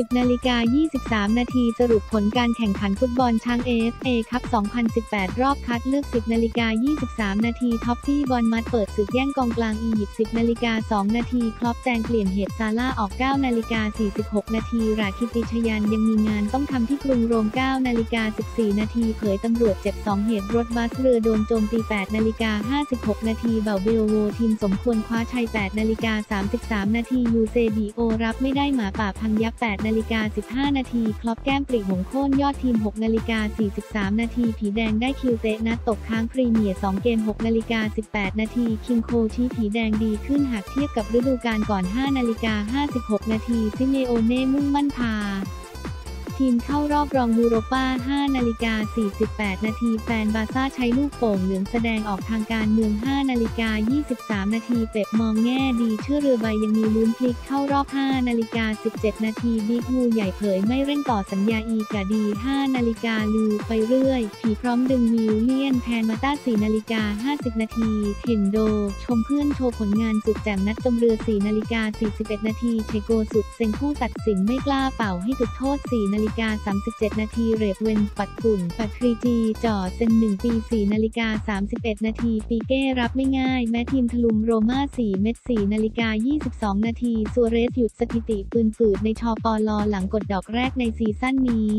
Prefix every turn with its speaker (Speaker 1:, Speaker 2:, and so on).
Speaker 1: 10นาฬิกา23 นาทีสรุปผลการแข่งขันฟุตบอลช้าง AFA คัพ 2018 รอบคัดเลือก 10นาฬิกา23 นาทีท็อปฟี่บอลมัดเปิดศึกแย่งกองกลางอียิปต์ 10นาฬิกา2นาทีคลอปแจงเปลี่ยนเหตุซาร่าออก 9 นาฬิกา 46 นาทีราคิติชยันยังมีงานต้องทำที่กรุงโรม 9 นาฬิกา 14 นาทีเผยตำรวจเจ็บ 2 เหตุรถบัสเรือโดนโจมตี 8 นาฬิกา 56 นาทีเบาเบลโวทีมสมควรคว้าชัย 8 นาฬิกา 33 นาทียูเซบีโอรับไม่ได้หมาป่าพังยับ 8 นาาฬิกา 15 นาทีคลอปแก้มปริหงส์โค่นยอดทีม 6 นาฬิกา 43 นาทีผีแดงได้คิวเตะนัดตกค้างพรีเมียร์ 2 เกม 6 นาฬิกา 18 นาทีคิงโคชี้ผีแดงดีขึ้นหากเทียบกับฤดูกาลก่อน 5 นาฬิกา 56 นาทีซิเมโอเน่มุ่งมั่นพา ทีมเข้ารอบรองยูโรป้า 5 นาฬิกา 48 นาทีแฟนบาร์ซ่าใช้ลูกโป่งเหลืองแสดงออกทางการเมือง 5 นาฬิกา 23 นาทีเป๊ปมองแง่ดีเชื่อเรือใบยังมีลุ้นพลิกเข้ารอบ 5 นาฬิกา 17 นาทีบิ๊กงูใหญ่เผยไม่เร่งต่อสัญญาอีกะดี 5 นาฬิกาลือไปเรื่อย ผีพร้อมดึงวิลเลียนแทนมาต้า 4 นาฬิกา 50 นาทีเห็นโด ชมเพื่อนโชว์ผลงานสุดแจ่มนัดจมเรือ 4 นาฬิกา 41 นาทีเชโกสุดเซ็งผู้ตัดสินไม่กล้าเป่าให้จุดโทษ 4 นาฬิกา 37 นาทีเรบเวนปัดปุ่น ปัดครีจี จ่อเซน1ปี 4 นาฬิกา 31 นาทีปีเก้รับไม่ง่าย แม้ทีมทลุมโรม่า 4 เม็ด4นาฬิกา 22 นาทีซัวเรสหยุดสถิติปืนฝืดในชอปอลอหลังกดดอกแรกในซีซั่นนี้